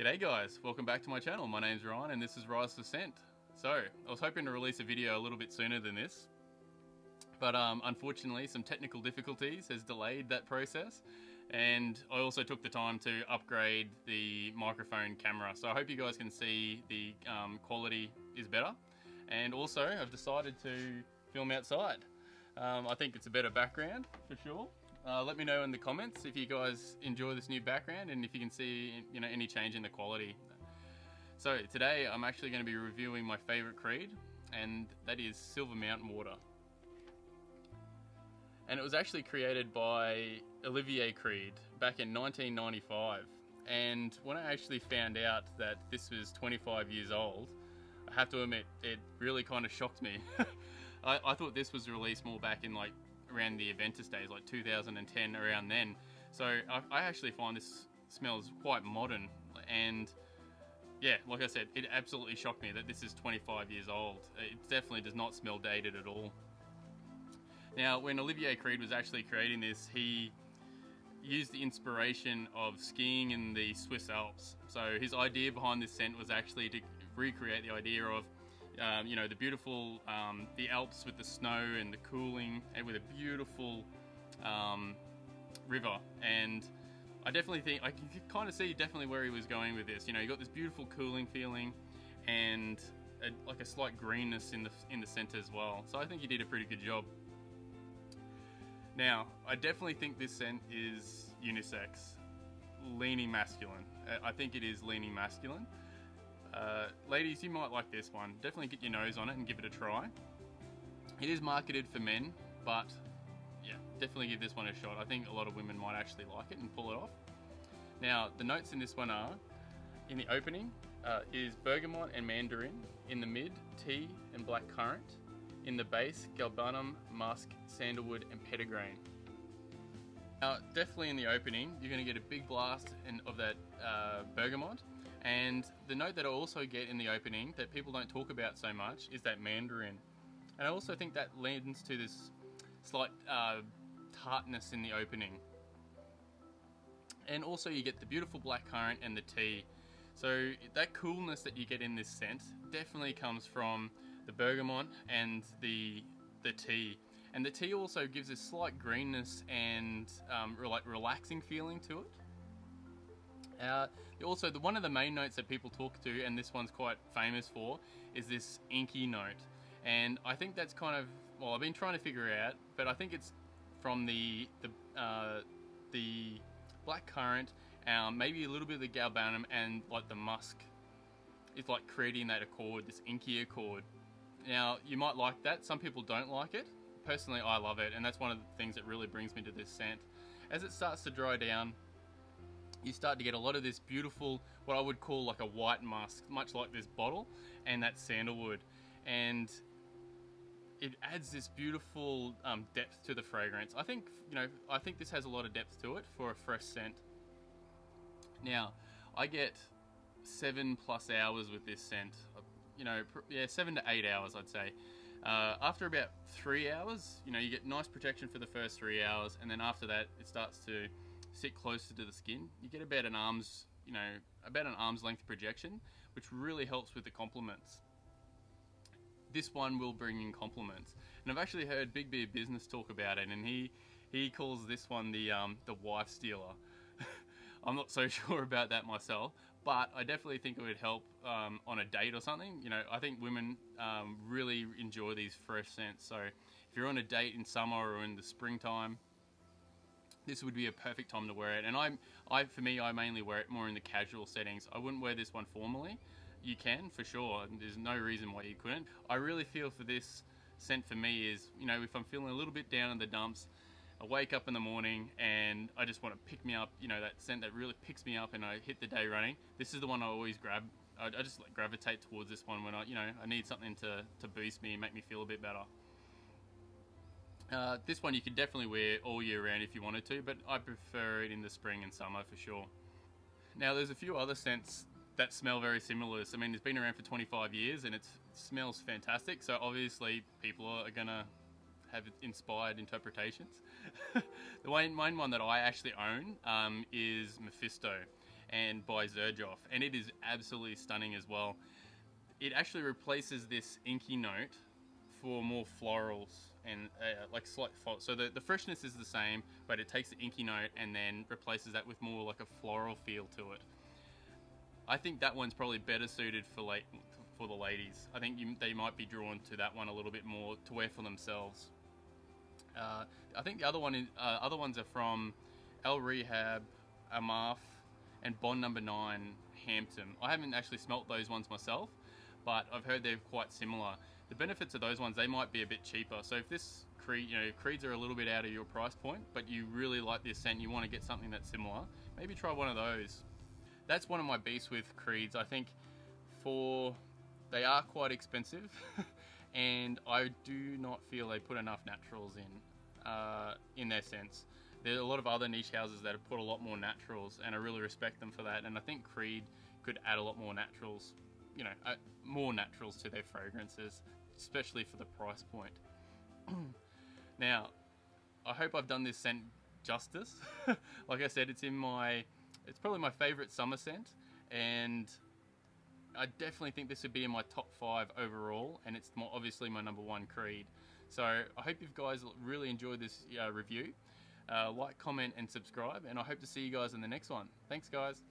G'day guys, welcome back to my channel. My name's Ryan and this is Ry's for Scent. So, I was hoping to release a video a little bit sooner than this, but um, unfortunately some technical difficulties has delayed that process and I also took the time to upgrade the microphone camera so I hope you guys can see the um, quality is better and also I've decided to film outside. Um, I think it's a better background for sure uh, let me know in the comments if you guys enjoy this new background and if you can see you know any change in the quality. So today I'm actually going to be reviewing my favorite creed and that is Silver Mountain Water. And it was actually created by Olivier Creed back in 1995 and when I actually found out that this was 25 years old I have to admit it really kind of shocked me. I, I thought this was released more back in like around the Aventus days, like 2010, around then. So I, I actually find this smells quite modern and yeah, like I said, it absolutely shocked me that this is 25 years old. It definitely does not smell dated at all. Now, when Olivier Creed was actually creating this, he used the inspiration of skiing in the Swiss Alps. So his idea behind this scent was actually to recreate the idea of um, you know, the beautiful, um, the Alps with the snow and the cooling and with a beautiful um, river. And I definitely think, I can kind of see definitely where he was going with this. You know, you got this beautiful cooling feeling and a, like a slight greenness in the, in the center as well. So I think he did a pretty good job. Now, I definitely think this scent is unisex, leaning masculine. I think it is leaning masculine. Ladies, you might like this one. Definitely get your nose on it and give it a try. It is marketed for men, but yeah, definitely give this one a shot. I think a lot of women might actually like it and pull it off. Now, the notes in this one are, in the opening, uh, is bergamot and mandarin. In the mid, tea and black currant. In the base, galbanum, musk, sandalwood, and petitgrain. Now, definitely in the opening, you're going to get a big blast in, of that uh, bergamot, and the note that I also get in the opening that people don't talk about so much is that mandarin. And I also think that lends to this slight uh, tartness in the opening. And also you get the beautiful black currant and the tea. So that coolness that you get in this scent definitely comes from the bergamot and the, the tea. And the tea also gives a slight greenness and um, like relaxing feeling to it. Uh, also, the, one of the main notes that people talk to, and this one's quite famous for, is this inky note. And I think that's kind of, well, I've been trying to figure out, but I think it's from the, the, uh, the black currant, um, maybe a little bit of the galbanum, and like the musk. It's like creating that accord, this inky accord. Now, you might like that, some people don't like it. Personally, I love it, and that's one of the things that really brings me to this scent. As it starts to dry down, you start to get a lot of this beautiful, what I would call like a white musk, much like this bottle, and that sandalwood. And it adds this beautiful um, depth to the fragrance. I think, you know, I think this has a lot of depth to it for a fresh scent. Now, I get seven plus hours with this scent. You know, yeah, seven to eight hours, I'd say. Uh, after about three hours, you know, you get nice projection for the first three hours, and then after that, it starts to sit closer to the skin. You get about an arm's, you know, about an arm's length projection, which really helps with the compliments. This one will bring in compliments. And I've actually heard Big Beard Business talk about it, and he, he calls this one the, um, the wife stealer. I'm not so sure about that myself, but I definitely think it would help um, on a date or something. You know, I think women um, really enjoy these fresh scents. So if you're on a date in summer or in the springtime, this would be a perfect time to wear it. And I'm, I, for me, I mainly wear it more in the casual settings. I wouldn't wear this one formally. You can, for sure. There's no reason why you couldn't. I really feel for this scent for me is, you know, if I'm feeling a little bit down in the dumps, I wake up in the morning and I just want to pick me up, you know, that scent that really picks me up and I hit the day running. This is the one I always grab. I, just like gravitate towards this one when I, you know, I need something to, to boost me and make me feel a bit better. Uh, this one you could definitely wear all year round if you wanted to, but I prefer it in the spring and summer for sure. Now there's a few other scents that smell very similar. I mean, it's been around for 25 years and it smells fantastic. So obviously people are gonna have inspired interpretations. the main, one that I actually own um, is Mephisto. and by Xerjoff, and it is absolutely stunning as well. It actually replaces this inky note for more florals and uh, like slight so the, the freshness is the same but it takes the inky note and then replaces that with more like a floral feel to it. I think that one's probably better suited for late for the ladies. I think you, they might be drawn to that one a little bit more to wear for themselves. Uh, I think the other one is, uh, other ones are from El Rehab Armaf and Bond number 9 Hampton. I haven't actually smelt those ones myself but I've heard they're quite similar the benefits of those ones, they might be a bit cheaper. So if this Creed, you know, Creeds are a little bit out of your price point, but you really like the Ascent, you want to get something that's similar, maybe try one of those. That's one of my beasts with Creeds. I think for, they are quite expensive and I do not feel they put enough naturals in, uh, in their sense. There are a lot of other niche houses that have put a lot more naturals and I really respect them for that. And I think Creed could add a lot more naturals you know, uh, more naturals to their fragrances especially for the price point. now, I hope I've done this scent justice. like I said, it's in my, it's probably my favorite summer scent, and I definitely think this would be in my top five overall, and it's more obviously my number one Creed. So I hope you guys really enjoyed this uh, review. Uh, like, comment, and subscribe, and I hope to see you guys in the next one. Thanks, guys.